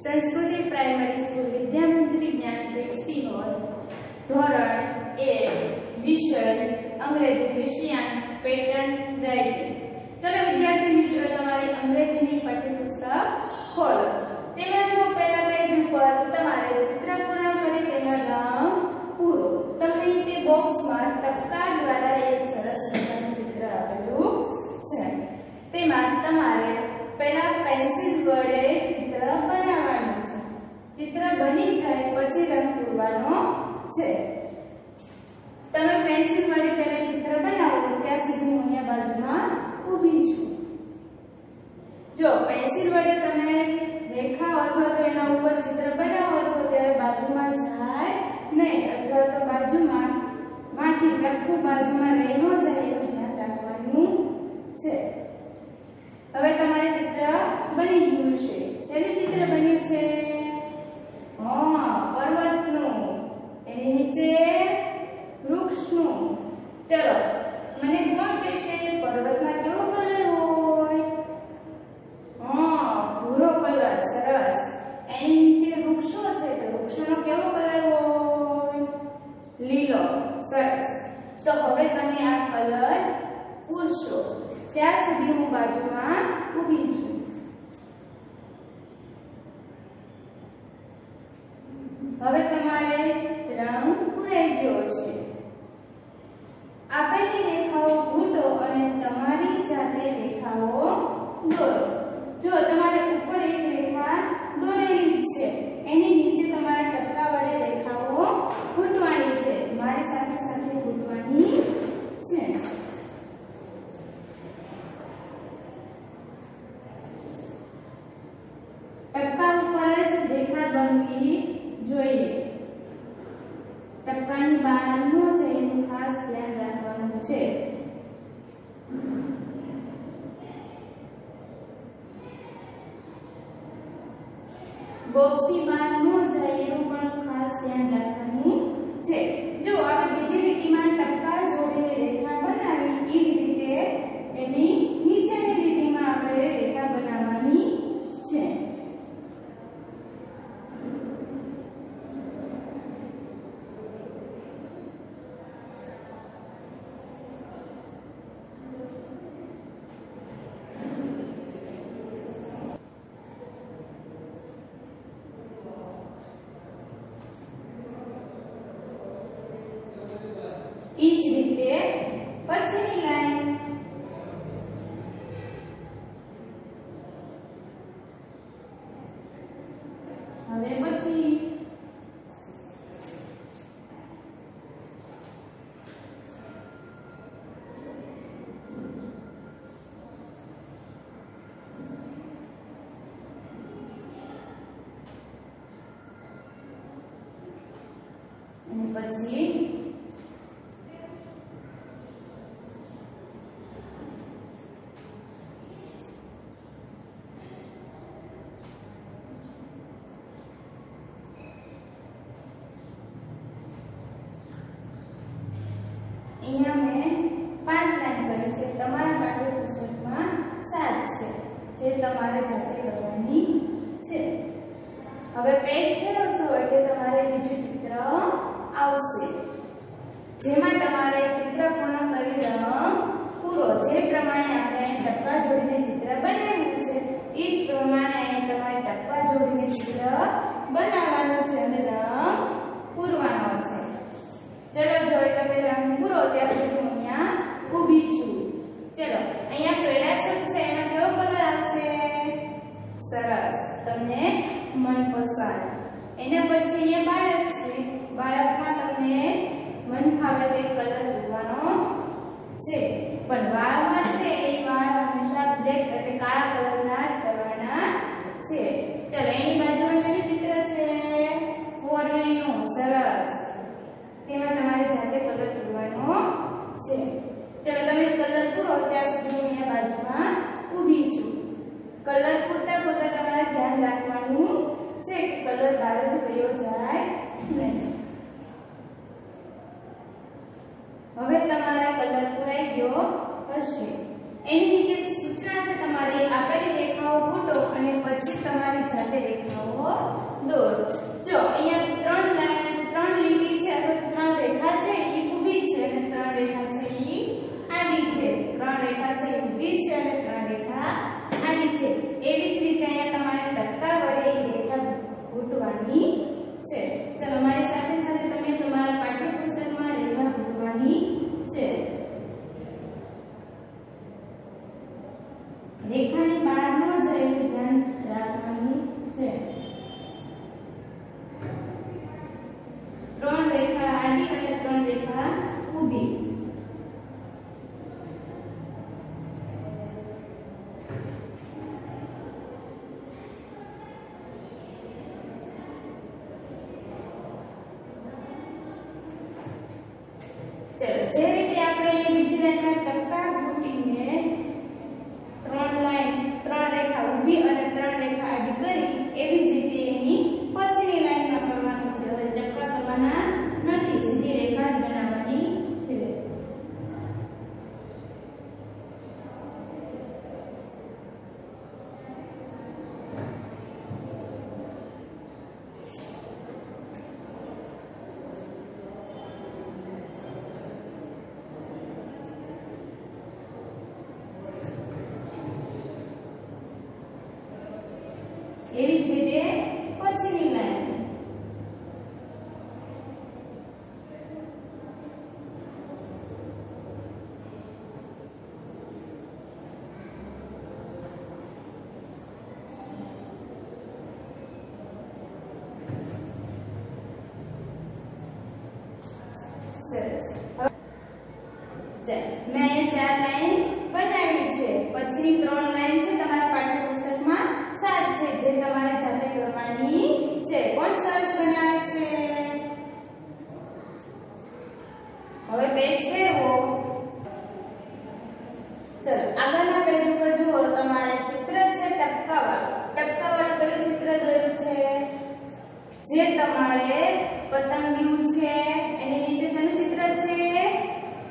સંસ્કૃતિ primary school વિદ્યામંત્રી જ્ઞાનપીઠ સિહોર. ધોરણ એ, વિષય, અંગ્રેજી વિષયાંક, પેટર્ન, રાઇટિંગ. ચલો વિદ્યાર્થી મિત્રો, તમારી અંગ્રેજીની પાઠ્યપુસ્તક ખોલો. તેમાં જો પહેલા પેજ ઉપર તમારે ચિત્ર પૂર્ણ કરી તેમાં નામ પૂરો. તમને તે બોક્સમાં ટપકા દ્વારા એક સરસ મજાનું ચિત્ર આપેલું છે. તેમાં તમારે પહેલા પેન્સિલ વડે ચિત્ર બની જાય પછી રંગ પૂરવાનો છે. તમે પેન્સિલ વડે પહેલા ચિત્ર બનાવો ત્યાં સુધી હું અહીંયા બાજુમાં ઊભી છું. જો પેન્સિલ વડે તમે રેખા અથવા તો એના ઉપર ચિત્ર બનાવો છો ત્યારે બાજુમાં જાય નહીં અથવા તો બાજુમાં માંથી લખું બાજુમાં રહી ન જાય એવું ધ્યાન રાખવાનું છે. હવે તમારે ચિત્ર બની ગયું છે. શેનું ચિત્ર બન્યું છે હા પર્વતનું એની નીચે વૃક્ષનું ચલો, મને કોણ કહેશે? પર્વતમાં કેવો કલર હોય? હા, ભૂરો કલર, સરસ. એની નીચે વૃક્ષો છે, તો વૃક્ષોનો કેવો કલર હોય? લીલો, સરસ. તો હવે તમે આ કલર પૂરશો ત્યાં સુધી હું બાજુમાં ઊભી છું હવે તમારે રંગ પૂરાઈ ગયો છે આપેલી રેખાઓ ઘૂંટો અને તમારી જાતે રેખાઓ દોરો જો તમારે ઉપર એક રેખા દોરેલી જ છે એની નીચે તમારે ટપકા વડે રેખાઓ ઘૂંટવાની છે મારી સાથે સાથે ઘૂંટવાની છે ટપકા ઉપર જ રેખા બનવી જોઈએ ટપકાની બહાર ન જાય એનું ખાસ ધ્યાન રાખવાનું છે બોક્સની બહાર ન જાય એનું પણ ખાસ ધ્યાન રાખવાનું છે જો આપણે બીજી લીટીમાં ટપકા જોડીને રેખા બનાવી એ જ રીતે એની નીચેની લીટીમાં આપણે રેખા બનાવવાની છે ઈ જ રીતે પછીની લાઈન હવે પછી અને પછી અહીંયા જે રીતે આપણે બીજી લાઈનમાં મેં અહીં ચાર લાઈન બનાવી છે. પછીની ત્રણ લાઈન છે તમારા પાઠ્યપુસ્તકમાં સાત છે, જે તમારે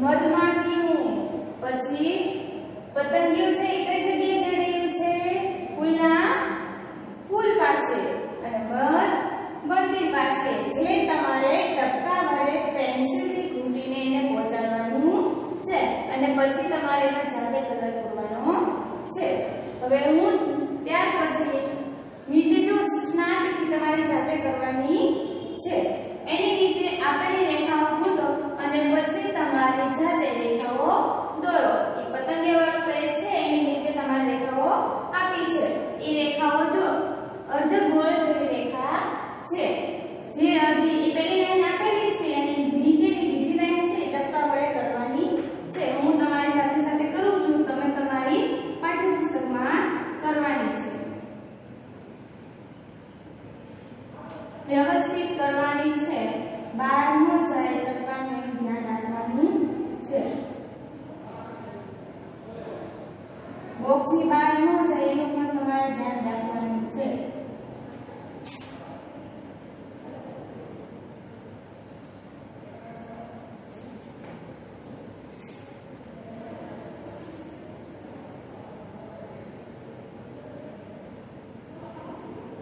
મધમાખીનું. પછી પતંગિયું છે આપેલી છે. એ રેખાઓ જો અર્ધગોળ જેવી રેખા છે જે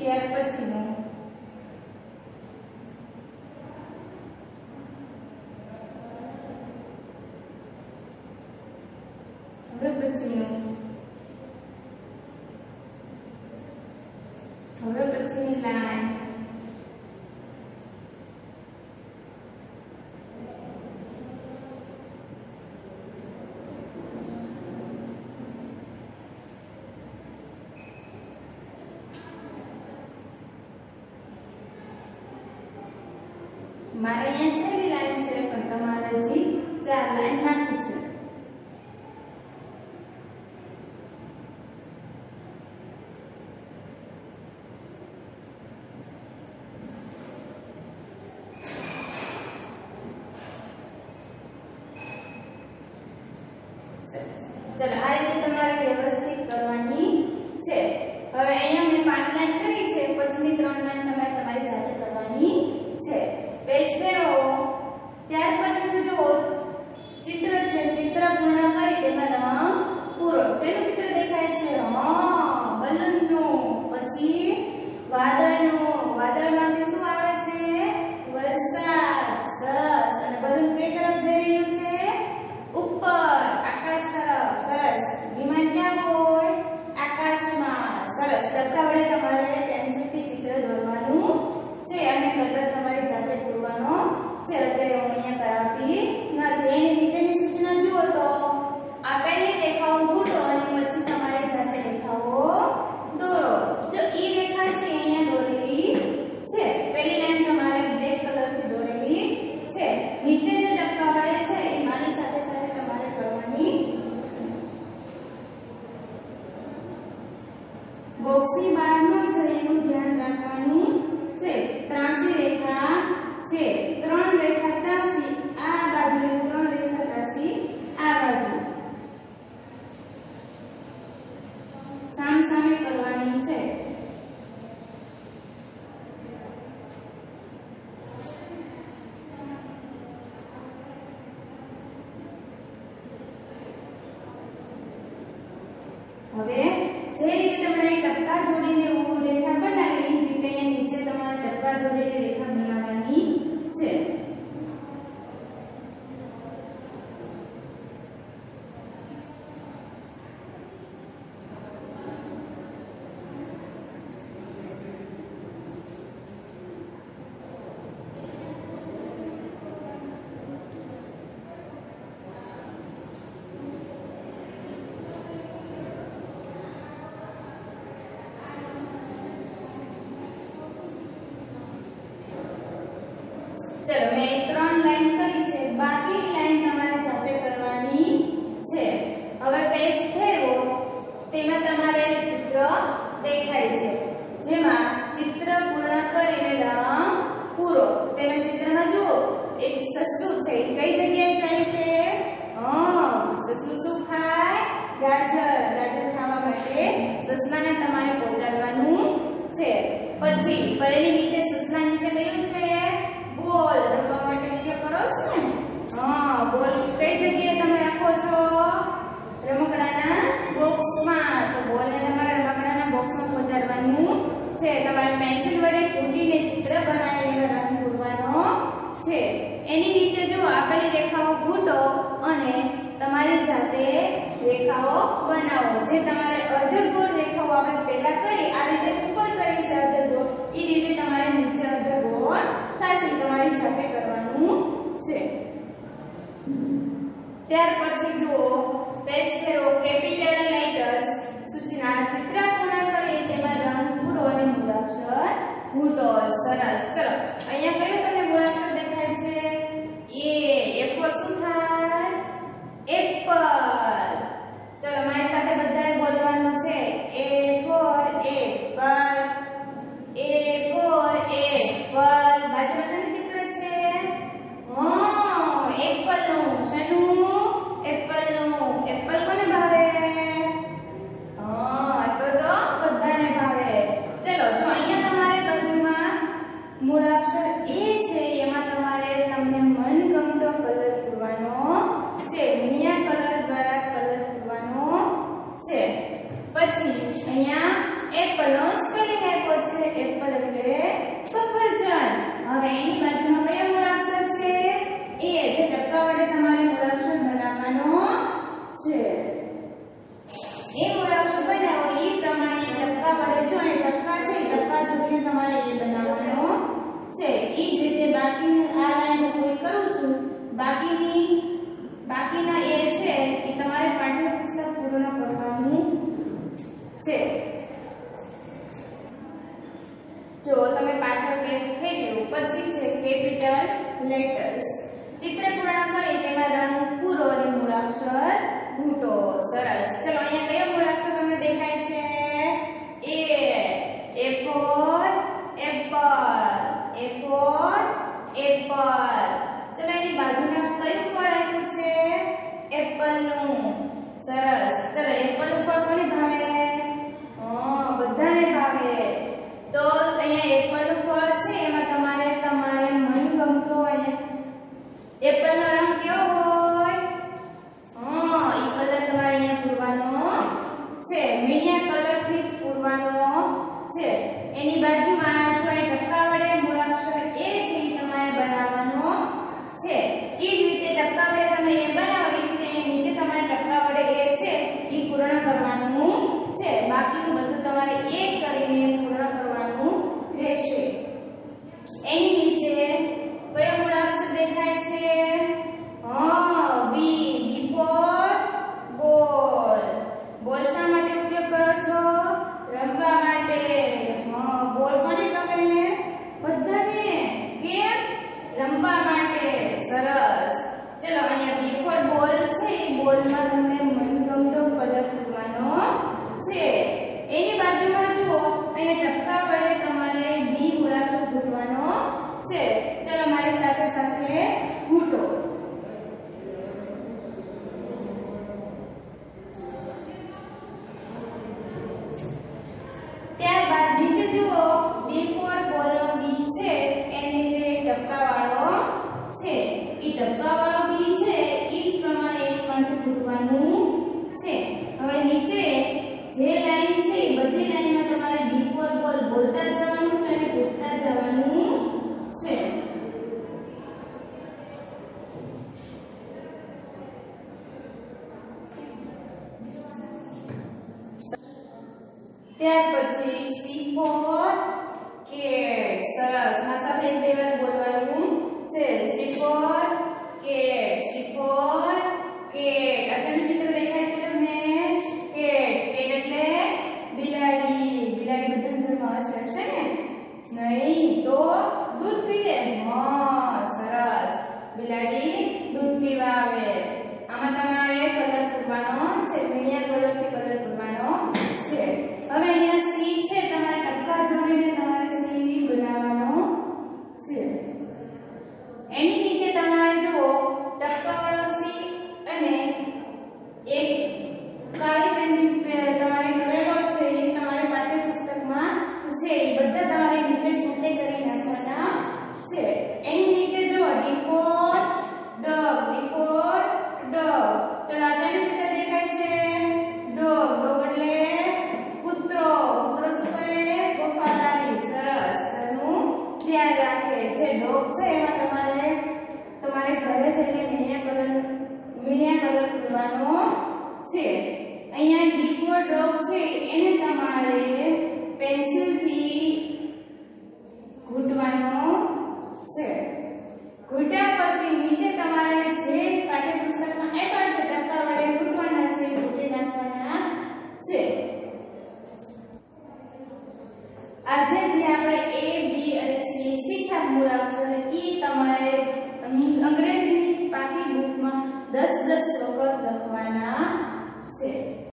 Tiếp với chính. મારે અહીંયા છેલ્લી લાઈન છે, પણ તમારે હજી ચાર લાઈન બાકી છે. તમારે વ્યવસ્થિત કરવાની છે. હવે અહીંયા મેં પાંચ લાઈન કરી છે પછીની ત્રણ લાઈન તમારે તમારી જાતે કરવાની છે. પેજ ફેરવો ત્યાર પછીનું ચિત્ર છે, ચિત્ર પૂર્ણ કરી પૂરો. શેનું દેખાય છે? બલૂનનું પછી વાદળનું. વાદળમાંથી શું આવે છે? વરસાદ. સરસ. અને બલૂન કઈ તરફ જઈ છે? ઉપર. આકાશ તરફ. સરસ. વિમાન ક્યાં હોય? આકાશમાં. સરસ. સરખા વડે ચિત્ર દેખાય છે. જેમાં ચિત્ર પૂર્ણ કરીને રંગ પૂરો. તેને ચિત્રમાં જુઓ. એક સસલું છે. કઈ જગ્યાએ જાય છે? હા સસલું શું ખાય ગાજર. ગાજર ખાવા માટે સસલાને તમારે પહોંચાડવાનું છે. પછી પહેલી what's in છે. જો તમે પાછળ પેજ થઈ ગયું, પછી છે કેપિટલ લેટર્સ ચિત્ર પૂર્ણ કરી તેમાં રંગ, પૂરો અને મૂળાક્ષર ઘૂંટો સરસ. ચલો de hoje. ત્યાર પછી સી ફોર કેટ સરસ, માતા થઈ દેવર બોલવાનું છે. C for cat C for cat અસન ચિત્ર દેખાય છે તમને? કેટ